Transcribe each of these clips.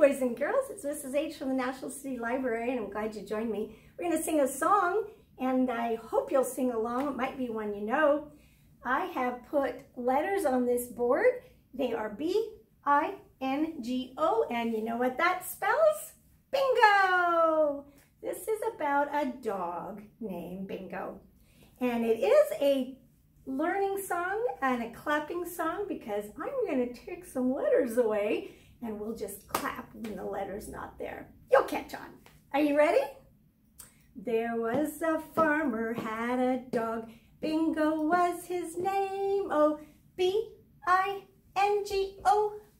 boys and girls. It's Mrs. H from the National City Library, and I'm glad you joined me. We're going to sing a song, and I hope you'll sing along. It might be one you know. I have put letters on this board. They are B-I-N-G-O, and you know what that spells? Bingo! This is about a dog named Bingo. And it is a learning song and a clapping song because I'm going to take some letters away and we'll just clap when the letter's not there. You'll catch on. Are you ready? There was a farmer had a dog. Bingo was his name. Oh, B-I-N-G-O,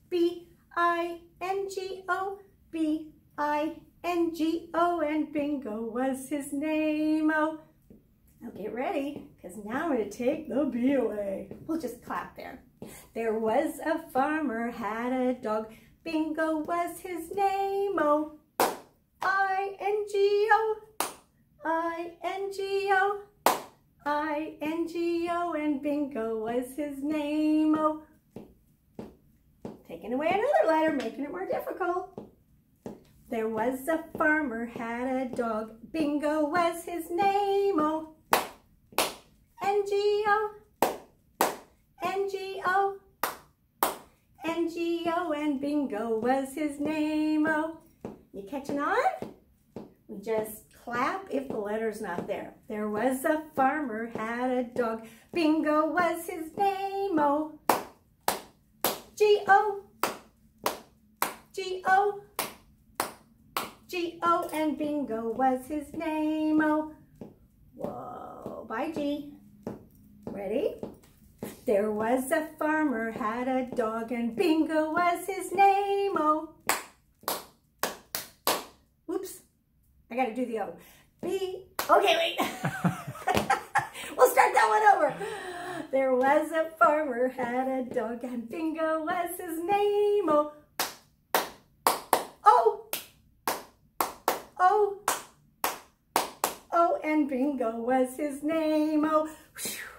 B-I-N-G-O, B-I-N-G-O, and Bingo was his name. Oh, now get ready, because now I'm going to take the B away. We'll just clap there. There was a farmer had a dog. Bingo was his name, oh. I-N-G-O, I-N-G-O, I-N-G-O, and Bingo was his name, oh. Taking away another letter, making it more difficult. There was a farmer had a dog. Bingo was his name, oh. N-G-O, N-G-O, and Bingo was his name. Oh, you catching on? We just clap if the letter's not there. There was a farmer, had a dog. Bingo was his name. Oh, G-O, G-O, G-O, and Bingo was his name. Oh, whoa, bye G. Ready? There was a farmer, had a dog, and Bingo was his name. Oh, whoops, I gotta do the O. B, okay, wait. we'll start that one over. There was a farmer, had a dog, and Bingo was his name. Oh, oh, oh, oh, and Bingo was his name. Oh, whew.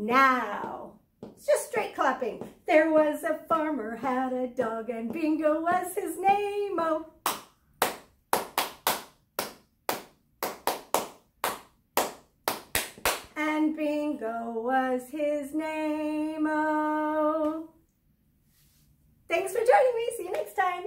Now, it's just straight clapping. There was a farmer, had a dog, and Bingo was his name. Oh. And Bingo was his name. Oh. Thanks for joining me. See you next time.